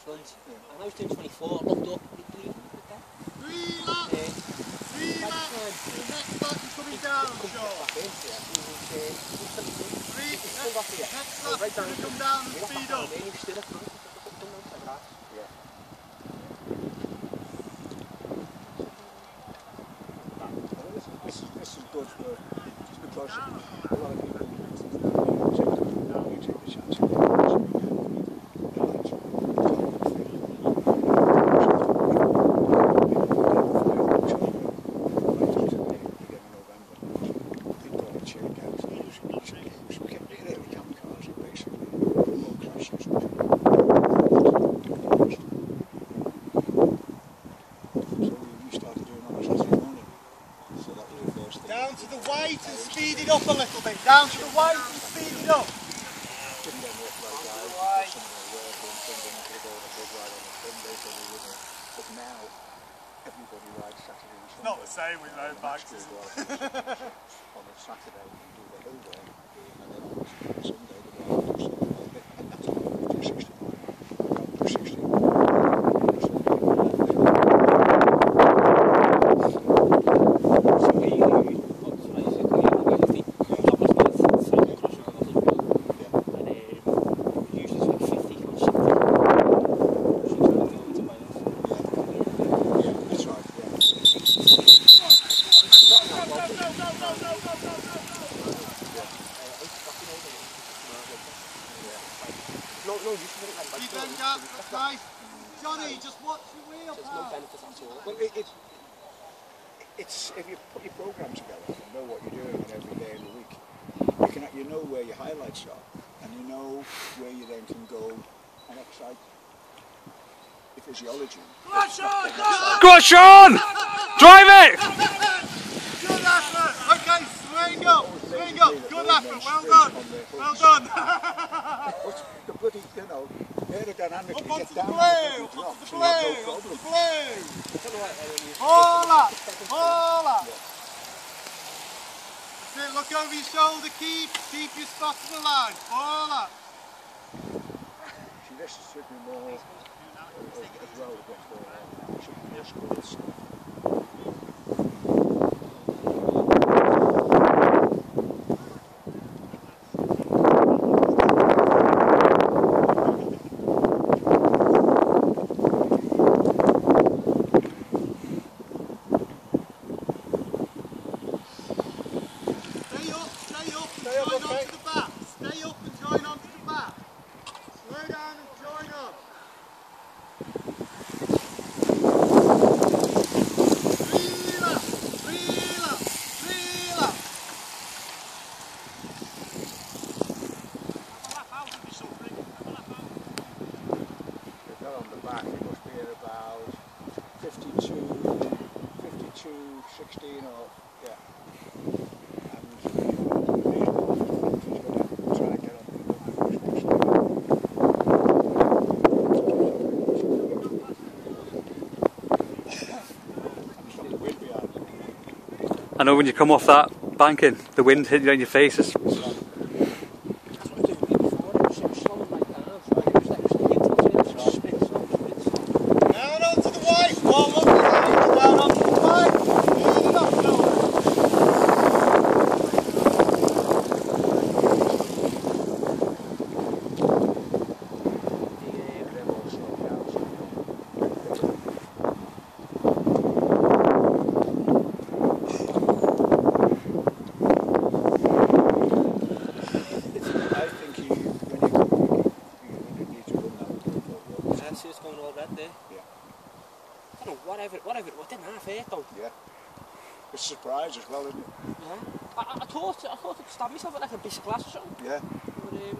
front. And I was doing 24, looked up, Three laps! uh, Three laps! The next lap is coming down, Sean. yeah, uh, Three, here. next lap right down come down and speed up. still at front. This, is good a lot of people. So we started doing on Saturday morning. So that was the first thing. Down to the white and speed it up a little bit. Down to the white and speed it up. didn't get enough like guys because some of the work and things and I could go on a big ride on a Sunday so we wouldn't. But now everybody rides Saturday and Sunday. Not the same with road bikes. That's good, well, on a Saturday we do the hill there and then on Sunday the guy will do something like that. And that's what we do 60 do 60 So he, he, what's what is it, he, he, he, top of his mouth, sat across the road as well. And, um, usually it's like 50 or 60. So he's trying to go into Wales. Yeah, that's right, yeah. No, no, you should have like Keep them gap, that's nice. Johnny, just watch your wheel, There's no benefit at all. Well, it, it, it's if you put your program together and know what you're doing every day of the week, you can you know where your highlights are, and you know where you then can go and excite your physiology. Come on, Sean, go! Go on, Sean! Drive it! Good effort! Okay, swing up, swing up. Good effort, well done. Well done. But the bloody, you know, aerodynamically Up onto get the down blue, and up drop, onto the so you have blue, no up problem. onto the blue. I don't know why Aaron used to All up, all up. That's it, look over your shoulder, keep, keep your spot to the line. Should be more 216 or yeah. I know when you come off that banking, the wind hitting you on your face, whatever, whatever, it didn't half hurt though. Yeah. It's a surprise as well, isn't it? Yeah. I, I, I thought, I thought I'd stab myself with like a piece of glass or something. Yeah. But, um, Yeah.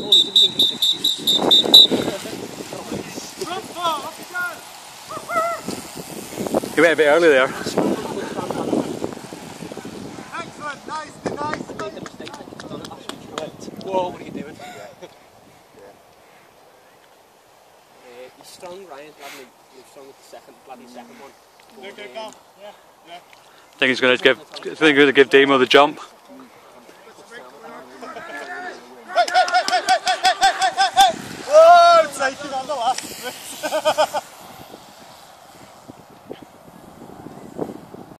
no, he didn't think it was excuse. Front foot, off you went a bit early there. Excellent, nice, nice, Made the nice. mistake, like, it's done it last week. Right. Whoa, what are you doing? Uh, he's strong, Bloody, he's strong with the second, bloody second one. But, Okay, um. Yeah, yeah. I think he's going to give. I think he's going to give Demo the jump.